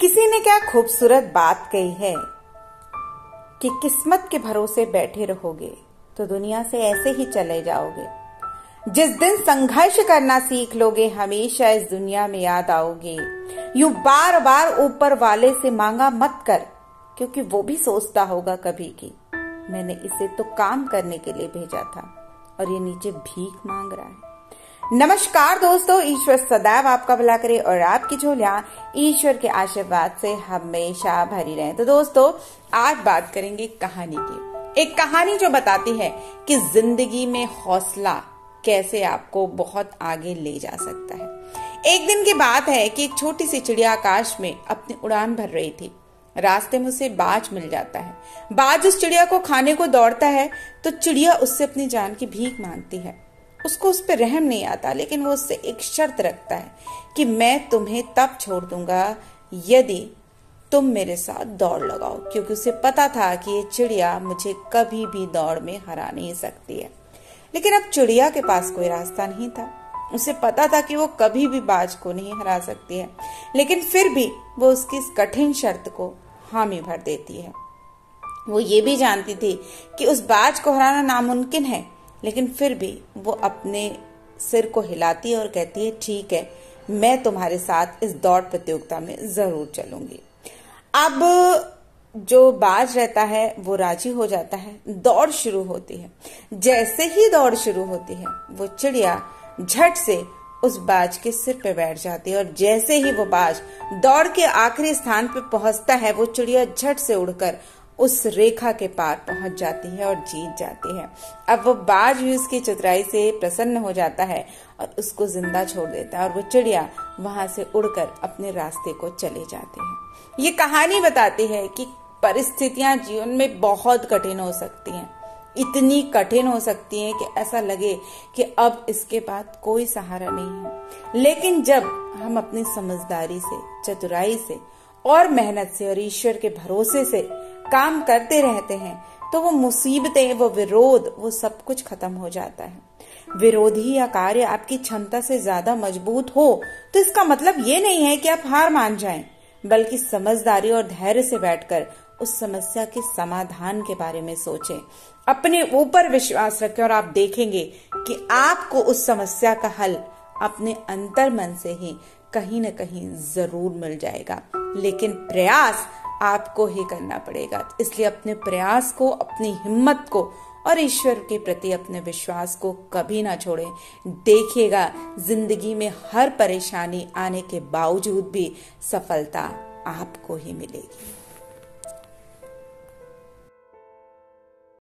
किसी ने क्या खूबसूरत बात कही है कि किस्मत के भरोसे बैठे रहोगे तो दुनिया से ऐसे ही चले जाओगे। जिस दिन संघर्ष करना सीख लोगे, हमेशा इस दुनिया में याद आओगे। यू बार बार ऊपर वाले से मांगा मत कर, क्योंकि वो भी सोचता होगा कभी की मैंने इसे तो काम करने के लिए भेजा था, और ये नीचे भीख मांग रहा है। नमस्कार दोस्तों, ईश्वर सदैव आपका भला करे और आपकी झोलिया ईश्वर के आशीर्वाद से हमेशा भरी रहे। तो दोस्तों, आज बात करेंगे कहानी की। एक कहानी जो बताती है कि ज़िंदगी में हौसला कैसे आपको बहुत आगे ले जा सकता है। एक दिन की बात है कि एक छोटी सी चिड़िया आकाश में अपनी उड़ान भर रही थी। रास्ते में उसे बाज मिल जाता है। बाज उस चिड़िया को खाने को दौड़ता है तो चिड़िया उससे अपनी जान की भीख मांगती है। उसको उस पर रहम नहीं आता, लेकिन वो उससे एक शर्त रखता है कि मैं तुम्हें तब छोड़ दूँगा यदि तुम मेरे साथ दौड़ लगाओ, क्योंकि उसे पता था कि ये चिड़िया मुझे कभी भी दौड़ में हरा नहीं सकती है। लेकिन अब चिड़िया के पास कोई रास्ता नहीं था। उसे पता था कि वो कभी भी बाज को नहीं हरा सकती है, लेकिन फिर भी वो उसकी इस कठिन शर्त को हामी भर देती है। वो ये भी जानती थी कि उस बाज को हराना नामुमकिन है लेकिन फिर भी वो अपने सिर को हिलाती है और कहती है, ठीक है, मैं तुम्हारे साथ इस दौड़ प्रतियोगिता में ज़रूर चलूँगी। अब जो बाज रहता है, वो राज़ी हो जाता है। दौड़ शुरू होती है। जैसे ही दौड़ शुरू होती है, वो चिड़िया झट से उस बाज के सिर पे बैठ जाती है और जैसे ही वो बाज दौड़ के आखिरी स्थान पे पहुँचता है, वो चिड़िया झट से उड़कर उस रेखा के पार पहुँच जाती है और जीत जाती है। अब वो बाज भी उसकी चतुराई से प्रसन्न हो जाता है और उसको ज़िंदा छोड़ देता है और वो चिड़िया वहाँ से उड़कर अपने रास्ते को चले जाती है। ये कहानी बताती है कि परिस्थितियाँ जीवन में बहुत कठिन हो सकती हैं। इतनी कठिन हो सकती हैं कि ऐसा लगे कि अब इसके बाद कोई सहारा नहीं है। लेकिन जब हम अपनी समझदारी से, चतुराई से और मेहनत से और ईश्वर के भरोसे से काम करते रहते हैं तो वो मुसीबतें, वो विरोध, वो सब कुछ खत्म हो जाता है। विरोधी या कार्य आपकी क्षमता से ज़्यादा मज़बूत हो तो इसका मतलब ये नहीं है कि आप हार मान जाएँ, बल्कि समझदारी और धैर्य से बैठकर उस समस्या के समाधान के बारे में सोचें। अपने ऊपर विश्वास रखें और आप देखेंगे कि आपको उस समस्या का हल अपने अंतर मन से ही कहीं न कहीं ज़रूर मिल जाएगा। लेकिन प्रयास आपको ही करना पड़ेगा। इसलिए अपने प्रयास को, अपनी हिम्मत को और ईश्वर के प्रति अपने विश्वास को कभी ना छोड़ें। देखिएगा, ज़िंदगी में हर परेशानी आने के बावजूद भी सफलता आपको ही मिलेगी।